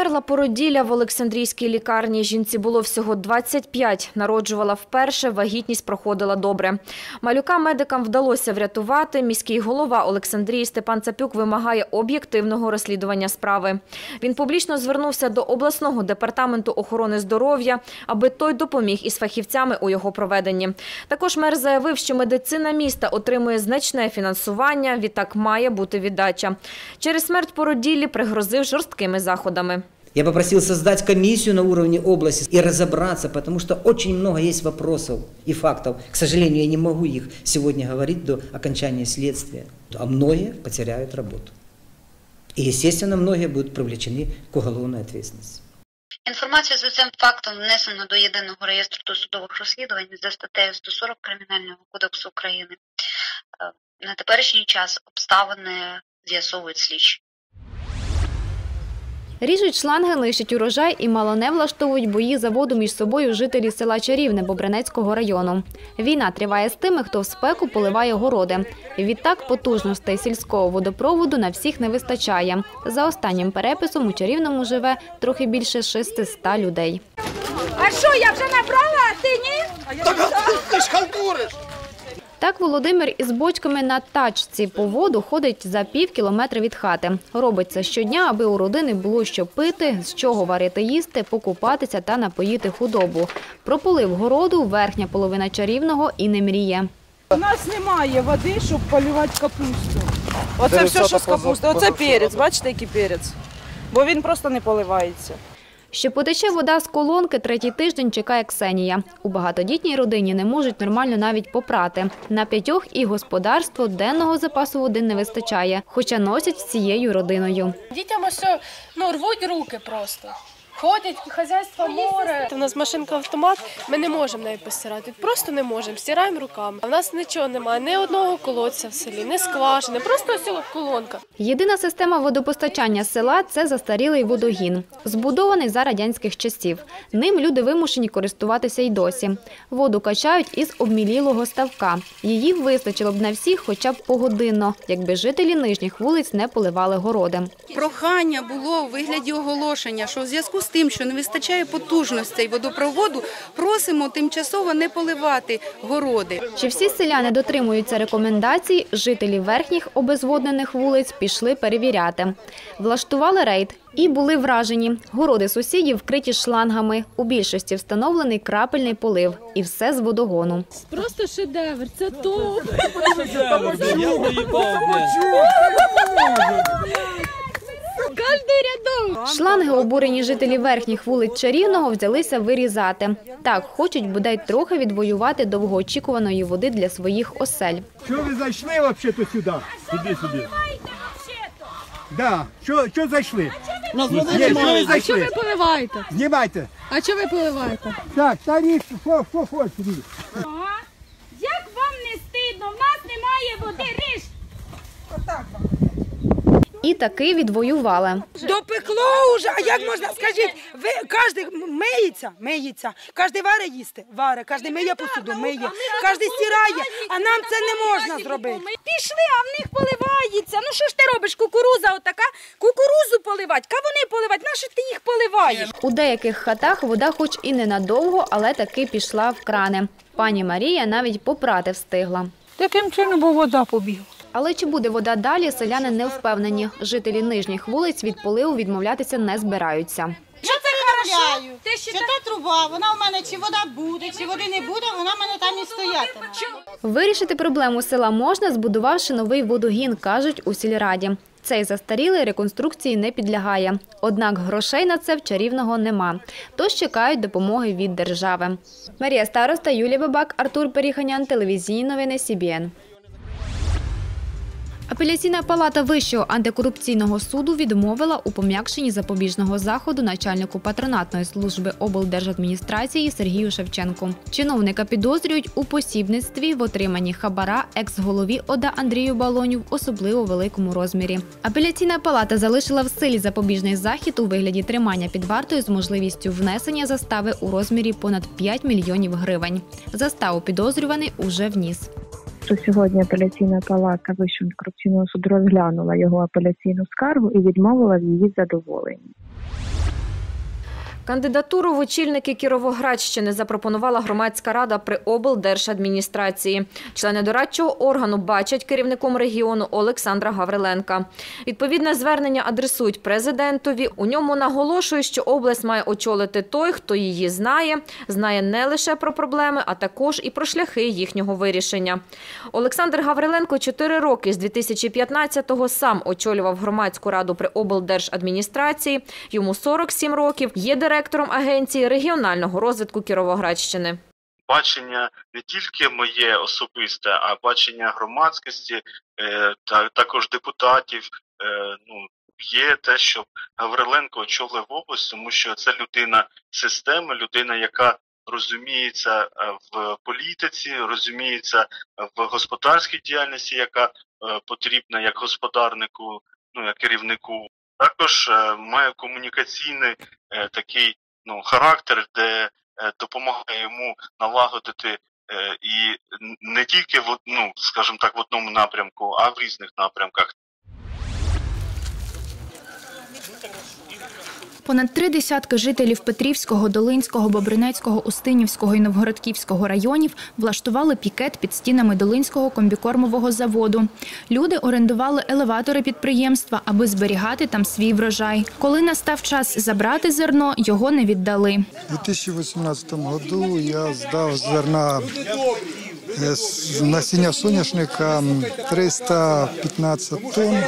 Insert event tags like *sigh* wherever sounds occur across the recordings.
Померла породілля в Олександрійській лікарні. Жінці було всього 25. Народжувала вперше, вагітність проходила добре. Малюка медикам вдалося врятувати. Міський голова Олександрії Степан Цапюк вимагає об'єктивного розслідування справи. Він публічно звернувся до обласного департаменту охорони здоров'я, аби той допоміг із фахівцями у його проведенні. Також мер заявив, що медицина міста отримує значне фінансування, відтак має бути віддача. Через смерть породіллі пригрозив жорсткими заходами. Я попросил создать комиссию на уровне области и разобраться, потому что очень много есть вопросов и фактов. К сожалению, я не могу их сегодня говорить до окончания следствия. А многие потеряют работу. И, естественно, многие будут привлечены к уголовной ответственности. Інформацію за цим фактом внесено до єдиного реєстру досудових розслідувань за статтею 140 Кримінального кодексу України. Е, На теперішній час обставини з'ясовують слідчі. Ріжуть шланги, лишать урожай і мало не влаштовують бої за воду між собою жителі села Чарівне Бобринецького району. Війна триває з тими, хто в спеку поливає городи. Відтак потужностей сільського водопроводу на всіх не вистачає. За останнім переписом у Чарівному живе трохи більше 600 людей. А що, я вже набрала, а ти ні? Так Володимир із бочками на тачці по воду ходить за пів кілометра від хати. Робить це щодня, аби у родини було що пити, з чого варити їсти, покупатися та напоїти худобу. Про полив городу верхня половина чарівного і не мріє. У нас немає води, щоб полювати капусту. Оце все, що з капусти. Оце перець, бачите, який перець. Бо він просто не поливається. Що потече вода з колонки, третій тиждень чекає Ксенія. У багатодітній родині не можуть нормально навіть попрати. На п'ятьох і господарство денного запасу води не вистачає, хоча носять всією родиною. Дітям ось ну, рвуть руки просто. Ходять, хазяйство море. У нас машинка автомат, ми не можемо нею постирати. Просто не можемо, стираємо руками. А в нас нічого немає, ні одного колодця в селі, ні скважини, просто ось колонка. Єдина система водопостачання села – це застарілий водогін, збудований за радянських часів. Ним люди вимушені користуватися й досі. Воду качають із обмілілого ставка. Її вистачило б на всіх хоча б погодинно, якби жителі нижніх вулиць не поливали городи. Прохання було у вигляді оголошення, що в зв'язку з тим, що не вистачає потужностей водопроводу, просимо тимчасово не поливати городи. Чи всі селяни дотримуються рекомендацій, жителі верхніх обезводнених вулиць пішли перевіряти. Влаштували рейд і були вражені. Городи сусідів вкриті шлангами. У більшості встановлений крапельний полив. І все з водогону. Просто шедевр, це топ. *laughs* Шланги, обурені жителі верхніх вулиць Чарівного, взялися вирізати. Так, хочуть бодай трохи відвоювати довгоочікуваної води для своїх осель. Що ви зайшли взагалі то сюди? Сюди, сюди. Да. Що, що зайшли? Ні, що ви А що ви поливаєте? Знімайте. А що ви поливаєте? Так, та ні, що, що хочете? Як вам не стидно? В нас немає води, риш! І таки відвоювали. Допекло вже, а як можна, скажіть, ви кожен миється, миється, кожен варе їсти, варе, кожен миє посуду, миє, кожен стирає, а нам це не можна зробити. Пішли, а в них поливається. Ну що ж ти робиш? Кукуруза отака? Кукурузу поливать, кавуни поливать, нащо ти їх поливаєш? У деяких хатах вода хоч і ненадовго, але таки пішла в крани. Пані Марія навіть попрати встигла. Таким чином, бо вода побігла. Але чи буде вода далі, селяни не впевнені. Жителі нижніх вулиць від поливу відмовлятися не збираються. Що це хорошо? Ти Що та труба, вона в мене чи вода буде, чи води не буде, вона в мене там і стоятиме. Вирішити проблему села можна, збудувавши новий водогін, кажуть у сільраді. Цей застарілий реконструкції не підлягає. Однак грошей на це в чарівного нема. Тож чекають допомоги від держави. Марія Староста, Юлія Бабак, Артур Періханян, телевізійні новини СІБІН. Апеляційна палата Вищого антикорупційного суду відмовила у пом'якшенні запобіжного заходу начальнику патронатної служби облдержадміністрації Сергію Шевченку. Чиновника підозрюють у посібництві в отриманні хабара екс-голові ОДА Андрію Балоню в особливо великому розмірі. Апеляційна палата залишила в силі запобіжний захід у вигляді тримання під вартою з можливістю внесення застави у розмірі понад 5 мільйонів гривень. Заставу підозрюваний уже вніс. Що сьогодні апеляційна палата Вищого антикорупційного суду розглянула його апеляційну скаргу і відмовила в її задоволенні. Кандидатуру в очільники Кіровоградщини запропонувала громадська рада при облдержадміністрації. Члени дорадчого органу бачать керівником регіону Олександра Гавриленка. Відповідне звернення адресують президентові. У ньому наголошують, що область має очолити той, хто її знає, знає не лише про проблеми, а також і про шляхи їхнього вирішення. Олександр Гавриленко чотири роки з 2015-го сам очолював громадську раду при облдержадміністрації. Йому 47 років. Є директором агенції регіонального розвитку Кіровоградщини. бачення не тільки моє особисте, а бачення громадськості, е, та також депутатів. Е, ну є те, що Гавриленко очолив область, тому що це людина системи, людина, яка розуміється е, в політиці, розуміється в господарській діяльності, яка потрібна як господарнику, ну як керівнику. Також е, має комунікаційний е, такий ну характер, де е, допомагає йому налагодити і не тільки в одну, скажімо так, в одному напрямку, а в різних напрямках. Понад три десятки жителів Петрівського, Долинського, Бобринецького, Устинівського і Новгородківського районів влаштували пікет під стінами Долинського комбікормового заводу. Люди орендували елеватори підприємства, аби зберігати там свій врожай. Коли настав час забрати зерно, його не віддали. У 2018 году я здав зерна е, насіння соняшника 315 тонн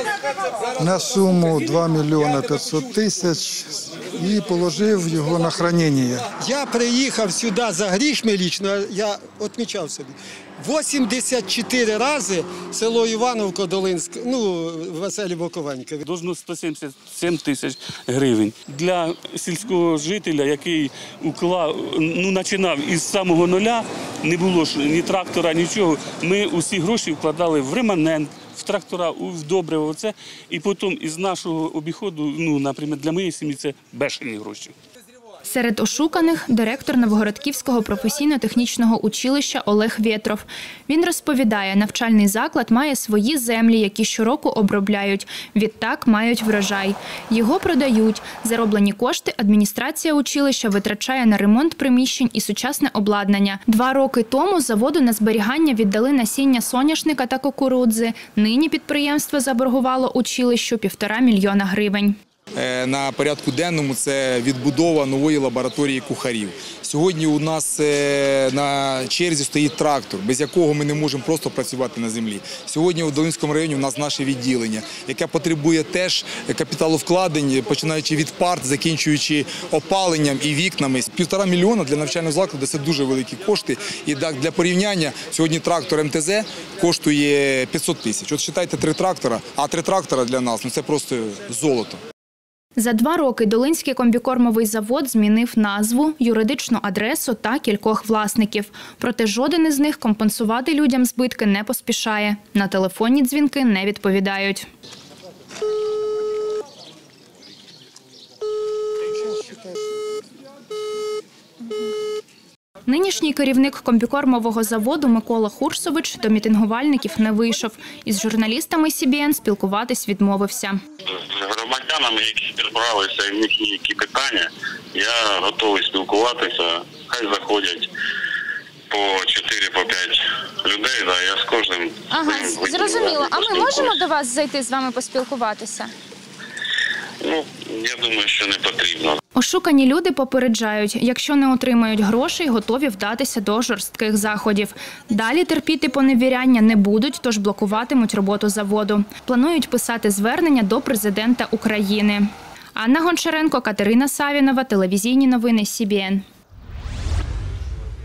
на суму 2 мільйона 500 тисяч і положив його на хранення. Я приїхав сюди за грішми лічно, я відмічав собі. 84 рази село Івановко Долинське, ну, Василі Боковенька. Должно 177 тисяч гривень. Для сільського жителя, який уклав, ну, починав із самого нуля, не було ж ні трактора, нічого. Ми усі гроші вкладали в реманент, в трактора, в добриво. Це. І потім із нашого обіходу, ну, наприклад, для моєї сім'ї це бешені гроші. Серед ошуканих директор Новгородківського професійно-технічного училища Олег Вєтров. Він розповідає, навчальний заклад має свої землі, які щороку обробляють. Відтак мають врожай. Його продають. Зароблені кошти адміністрація училища витрачає на ремонт приміщень і сучасне обладнання. Два роки тому заводу на зберігання віддали насіння соняшника та кукурудзи. Нині підприємство заборгувало училищу півтора мільйона гривень. Е, На порядку денному це відбудова нової лабораторії кухарів. Сьогодні у нас е, на черзі стоїть трактор, без якого ми не можемо просто працювати на землі. Сьогодні у Долинському районі у нас наше відділення, яке потребує теж капіталовкладень, починаючи від парт, закінчуючи опаленням і вікнами. Півтора мільйона для навчального закладу це дуже великі кошти. І для порівняння сьогодні трактор МТЗ коштує 500 тисяч. От вважайте три трактора, а три трактора для нас ну це просто золото. За два роки Долинський комбікормовий завод змінив назву, юридичну адресу та кількох власників. Проте жоден із них компенсувати людям збитки не поспішає. На телефонні дзвінки не відповідають. Нинішній керівник комбікормового заводу Микола Хурсович до мітингувальників не вийшов. Із журналістами СІБІН спілкуватись відмовився. з громадянами, які зібралися і в них є які питання, я готовий спілкуватися. Хай заходять по 4 по 5 людей. Да, я з кожним Ага, зрозуміло. А ми можемо до вас зайти з вами поспілкуватися? Ну я думаю, що не потрібно. Ошукані люди попереджають, якщо не отримають грошей, готові вдатися до жорстких заходів. Далі терпіти поневіряння не будуть, тож блокуватимуть роботу заводу. Планують писати звернення до президента України. Анна Гончаренко, Катерина Савінова, телевізійні новини СІБІН.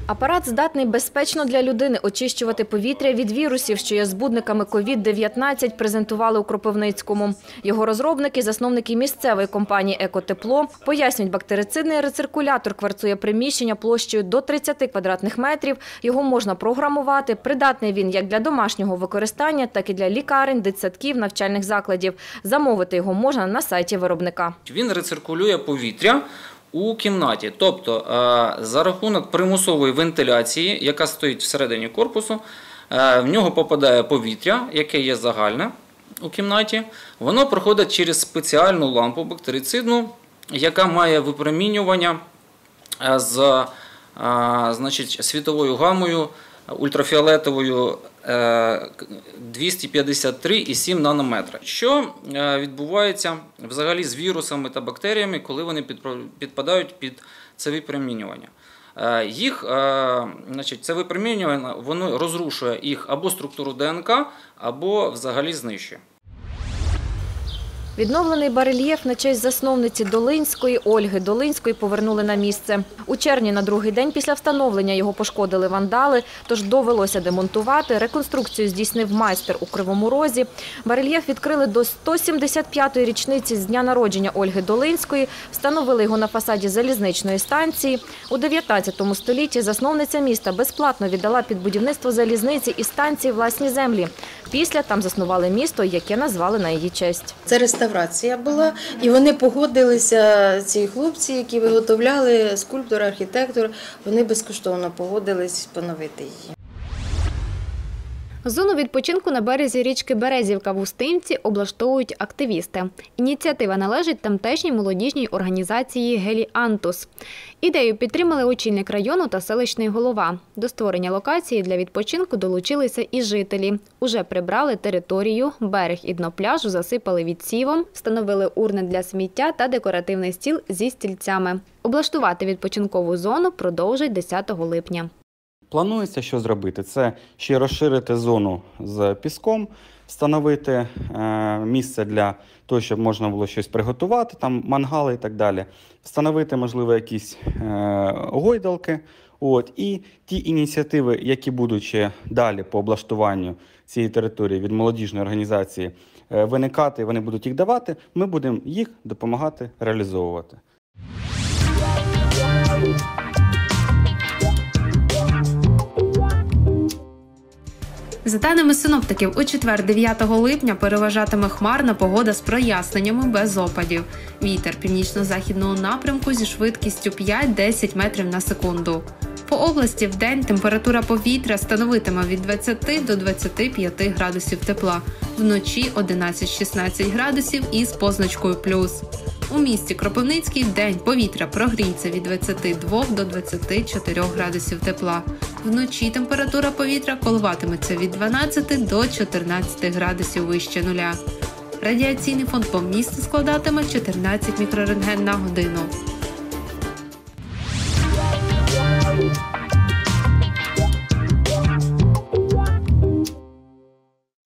Апарат здатний безпечно для людини очищувати повітря від вірусів, що є збудниками COVID-19, презентували у Кропивницькому. Його розробники, засновники місцевої компанії «Екотепло» пояснюють, бактерицидний рециркулятор кварцує приміщення площею до 30 квадратних метрів. Його можна програмувати. Придатний він як для домашнього використання, так і для лікарень, дитсадків, навчальних закладів. Замовити його можна на сайті виробника. Він рециркулює повітря у кімнаті. Тобто, е, за рахунок примусової вентиляції, яка стоїть всередині корпусу, е, в нього попадає повітря, яке є загальне у кімнаті. Воно проходить через спеціальну лампу бактерицидну яка має випромінювання е, з значить, світовою гамою ультрафіолетовою 253,7 нанометра. Що е, відбувається взагалі з вірусами та бактеріями, коли вони підпадають під це випромінювання? Е, Їх, е, значить, це випромінювання воно розрушує їх або структуру ДНК, або взагалі знищує. Відновлений барельєф на честь засновниці Долинської Ольги Долинської повернули на місце. У червні на другий день після встановлення його пошкодили вандали, тож довелося демонтувати. Реконструкцію здійснив майстер у Кривому Розі. Барельєф відкрили до 175-ї річниці з дня народження Ольги Долинської. Встановили його на фасаді залізничної станції. У 19 столітті засновниця міста безплатно віддала під будівництво залізниці і станції власні землі. Після там заснували місто, яке назвали на її честь. Це реставрація була, і вони погодилися, ці хлопці, які виготовляли скульптор, архітектор, вони безкоштовно погодились поновити її. Зону відпочинку на березі річки Березівка в Устинці облаштовують активісти. Ініціатива належить тамтешній молодіжній організації Гелі Антус. Ідею підтримали очільник району та селищний голова. До створення локації для відпочинку долучилися і жителі. Уже прибрали територію, берег і дно пляжу засипали відсівом, встановили урни для сміття та декоративний стіл зі стільцями. Облаштувати відпочинкову зону продовжать 10 липня. Планується, що зробити? Це ще розширити зону з піском, встановити е, місце для того, щоб можна було щось приготувати, там мангали і так далі. Встановити, можливо, якісь е, гойдалки. От, і ті ініціативи, які будуть ще далі по облаштуванню цієї території від молодіжної організації е, виникати, вони будуть їх давати, ми будемо їх допомагати реалізовувати. За даними синоптиків, у четвер 9 липня переважатиме хмарна погода з проясненнями без опадів. Вітер північно-західного напрямку зі швидкістю 5-10 метрів на секунду. По області в день температура повітря становитиме від 20 до 25 градусів тепла, вночі 11-16 градусів із позначкою плюс. У місті Кропивницький в день повітря прогріється від 22 до 24 градусів тепла. Вночі температура повітря коливатиметься від 12 до 14 градусів вище нуля. Радіаційний фон по місту складатиме 14 мікрорентген на годину.